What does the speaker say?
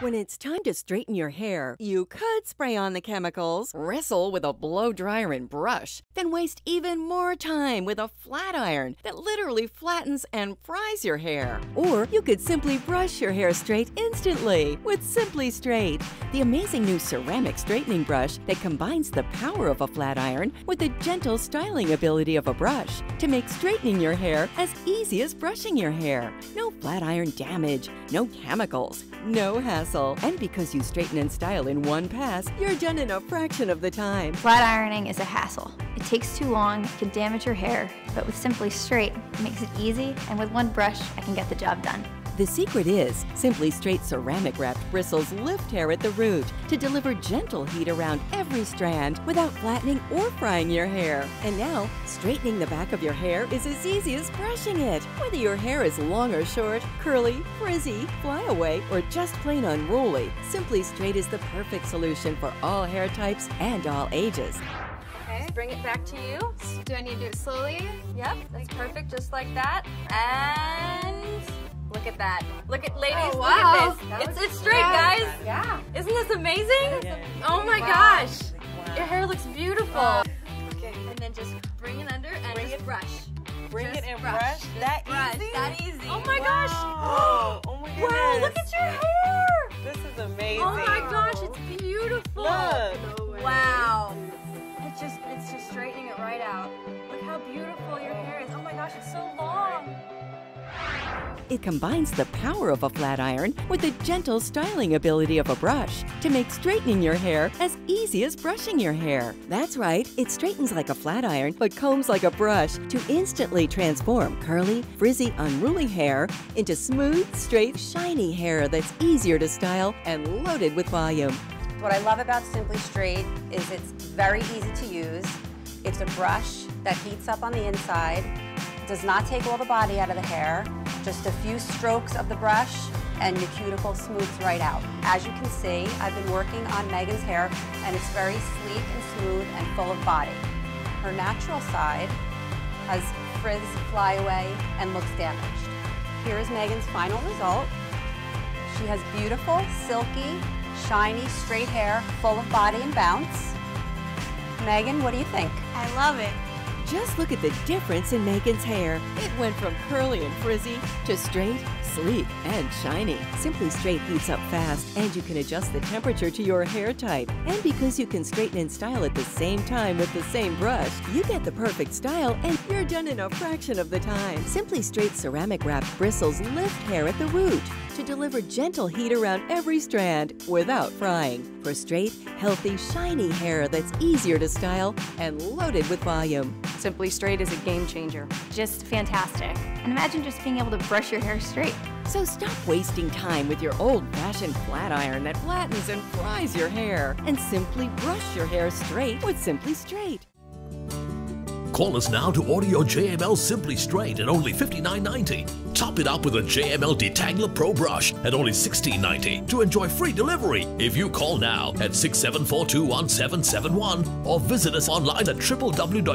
When it's time to straighten your hair, you could spray on the chemicals, wrestle with a blow dryer and brush, then waste even more time with a flat iron that literally flattens and fries your hair. Or you could simply brush your hair straight instantly with Simply Straight, the amazing new ceramic straightening brush that combines the power of a flat iron with the gentle styling ability of a brush to make straightening your hair as easy as brushing your hair. No flat iron damage, no chemicals, no hassle. And because you straighten and style in one pass, you're done in a fraction of the time. Flat ironing is a hassle. It takes too long, can damage your hair, but with Simply Straight, it makes it easy, and with one brush, I can get the job done. The secret is Simply Straight ceramic wrapped bristles lift hair at the root to deliver gentle heat around every strand without flattening or frying your hair. And now, straightening the back of your hair is as easy as brushing it. Whether your hair is long or short, curly, frizzy, flyaway, or just plain unruly, Simply Straight is the perfect solution for all hair types and all ages. Okay, bring it back to you. Do I need to do it slowly? Yep, that's perfect, just like that. And that. Look at, ladies, Oh, look wow. at That this. It's, it's straight, good. guys. Yeah. Isn't this amazing? Yeah. Oh my Wow. gosh. Your hair looks beautiful. Okay. And then just bring it under and Bring just it- brush. Bring Just it and brush. brush. That brush. easy? That easy. Oh my Wow. gosh. Oh my goodness. Wow, look at your hair. This is amazing. Oh my gosh, it's beautiful. Look. Wow. It's just it's just straightening it right out. Look how beautiful your hair is. Oh my gosh, it's so long. It combines the power of a flat iron with the gentle styling ability of a brush to make straightening your hair as easy as brushing your hair. That's right, it straightens like a flat iron but combs like a brush to instantly transform curly, frizzy, unruly hair into smooth, straight, shiny hair that's easier to style and loaded with volume. What I love about Simply Straight is it's very easy to use. It's a brush that heats up on the inside, does not take all the body out of the hair, just a few strokes of the brush and your cuticle smooths right out. As you can see, I've been working on Megan's hair and it's very sleek and smooth and full of body. Her natural side has frizz, flyaway, and looks damaged. Here is Megan's final result. She has beautiful, silky, shiny, straight hair, full of body and bounce. Megan, what do you think? I love it. Just look at the difference in Megan's hair. It went from curly and frizzy to straight, sleek, and shiny. Simply Straight heats up fast, and you can adjust the temperature to your hair type. And because you can straighten and style at the same time with the same brush, you get the perfect style, and you're done in a fraction of the time. Simply Straight ceramic wrapped bristles lift hair at the root to deliver gentle heat around every strand without frying. For straight, healthy, shiny hair that's easier to style and loaded with volume. Simply Straight is a game changer. Just fantastic. And imagine just being able to brush your hair straight. So stop wasting time with your old fashioned flat iron that flattens and fries your hair and simply brush your hair straight with Simply Straight. Call us now to order your JML Simply Straight at only $59.90. Top it up with a JML Detangler Pro Brush at only $16.90 to enjoy free delivery if you call now at 674 21771 or visit us online at www.jml.sg.